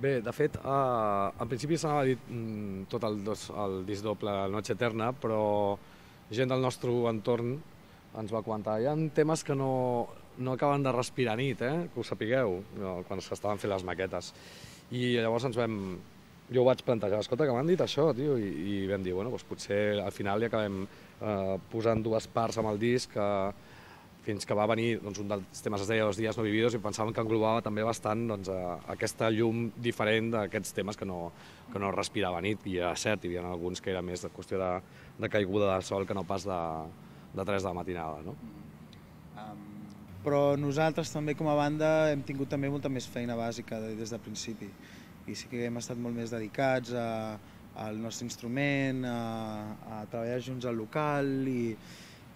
Bé, de fet, eh, en principi s'anava dit mm, tot el, dos, el disc doble Noche Eterna, però gent del nostre entorn ens va comentar hi ha temes que no, no acaben de respirar nit, eh? que ho sapigueu, no, quan s'estaven fent les maquetes. I llavors ens vam... Jo ho vaig plantejar, escolta, que m'han dit això, tio, i, i vam dir, bueno, doncs potser al final hi acabem eh, posant dues parts amb el disc que, fins que va venir doncs, un dels temes es deia Los dies no vividos i pensàvem que englobava també bastant doncs, a, aquesta llum diferent d'aquests temes que no, que no respirava nit, i era cert, hi havia alguns que era més de qüestió de, de caiguda de sol que no pas de, de 3 de la matinada. No? Um, però nosaltres també com a banda hem tingut també molta més feina bàsica des del principi i sí que hem estat molt més dedicats a, al nostre instrument, a, a treballar junts al local i,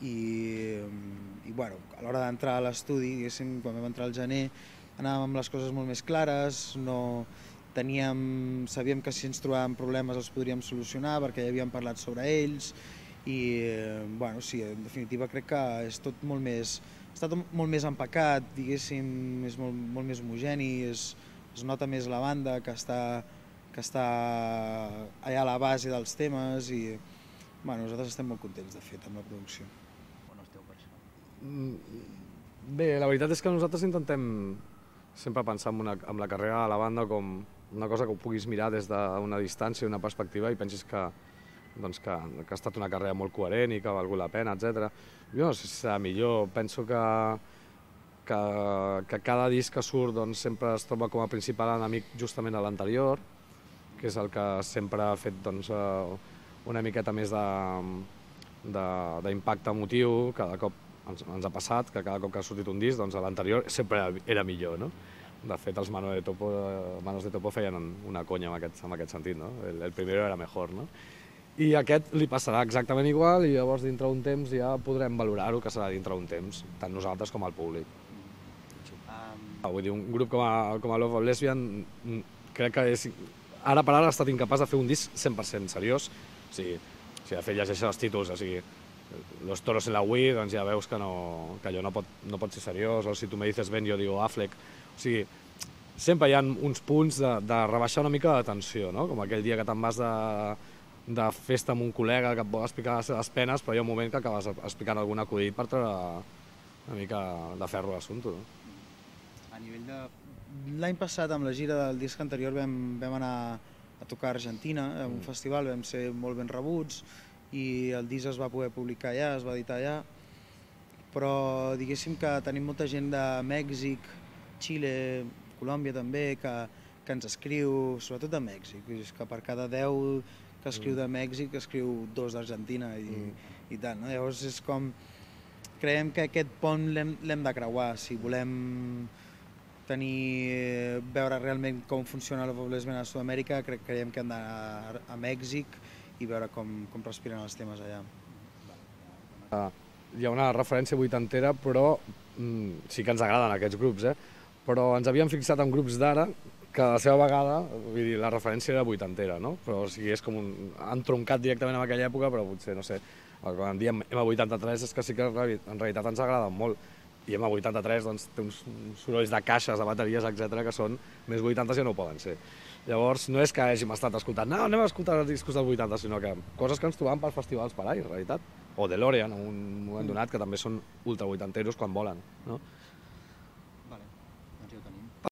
i, i bueno, a l'hora d'entrar a l'estudi, quan vam entrar al gener, anàvem amb les coses molt més clares, no teníem, sabíem que si ens trobàvem problemes els podríem solucionar perquè ja havíem parlat sobre ells i bueno, sí, en definitiva crec que és tot molt més, està tot molt més empacat, diguéssim, és molt, molt més homogeni, és, es nota més la banda que està, que està allà a la base dels temes i bueno, nosaltres estem molt contents de fet amb la producció. On esteu per això? Mm, bé, la veritat és que nosaltres intentem sempre pensar en, una, en la carrera de la banda com una cosa que ho puguis mirar des d'una distància, una perspectiva i pensis que, doncs que, que ha estat una carrera molt coherent i que ha valgut la pena, etc. Jo no sé si serà millor, penso que, que, que cada disc que surt doncs, sempre es troba com a principal enemic justament a l'anterior, que és el que sempre ha fet doncs, eh, una miqueta més d'impacte emotiu, cada cop ens, ens ha passat que cada cop que ha sortit un disc, doncs l'anterior sempre era millor, no? De fet, els Manos de Topo, Manos de Topo feien una conya en aquest, en aquest sentit, no? El, el primer era mejor, no? I aquest li passarà exactament igual i llavors dintre un temps ja podrem valorar-ho que serà dintre un temps, tant nosaltres com el públic. Um... Vull dir, un grup com a, com a Love of Lesbian mm, crec que és, ara per ara ha estat incapaç de fer un disc 100% seriós. O sigui, o sigui, de fet llegeixes els títols, o sigui, Los toros en la Wii, doncs ja veus que, no, que allò no pot, no pot ser seriós, o si tu me dices Ben, jo digo Affleck. O sigui, sempre hi ha uns punts de, de rebaixar una mica de tensió, no? com aquell dia que te'n vas de, de festa amb un col·lega que et vol explicar les seves penes, però hi ha un moment que acabes explicant algun acudit per treure una mica de ferro l'assumpte. No? A nivell de... L'any passat, amb la gira del disc anterior, vam, vam anar a tocar a Argentina, a un mm. festival, vam ser molt ben rebuts, i el disc es va poder publicar allà, es va editar allà, però diguéssim que tenim molta gent de Mèxic, Xile, Colòmbia també, que, que ens escriu, sobretot de Mèxic, és que per cada 10 que escriu mm. de Mèxic escriu dos d'Argentina i, mm. i tant. No? Llavors és com... Creiem que aquest pont l'hem de creuar, si volem tenir, veure realment com funciona la lesbiana a Sud-amèrica, creiem que hem d'anar a Mèxic i veure com, com respiren els temes allà. Uh, hi ha una referència vuitantera, però mm, sí que ens agraden aquests grups, eh? però ens havíem fixat en grups d'ara que a la seva vegada, vull dir, la referència era vuitantera, no? Però o sigui, és com un... han troncat directament en aquella època, però potser, no sé, quan diem M83 és que sí que en realitat ens agraden molt. I M83 doncs, té uns sorolls de caixes, de bateries, etc que són més 80 ja no poden ser. Llavors, no és que hàgim estat escoltant, no, anem a escoltar els discos dels 80, sinó que coses que ens trobam per festivals per ahir, en realitat. O DeLorean, en un moment donat, que també són ultra vuitanteros quan volen, no?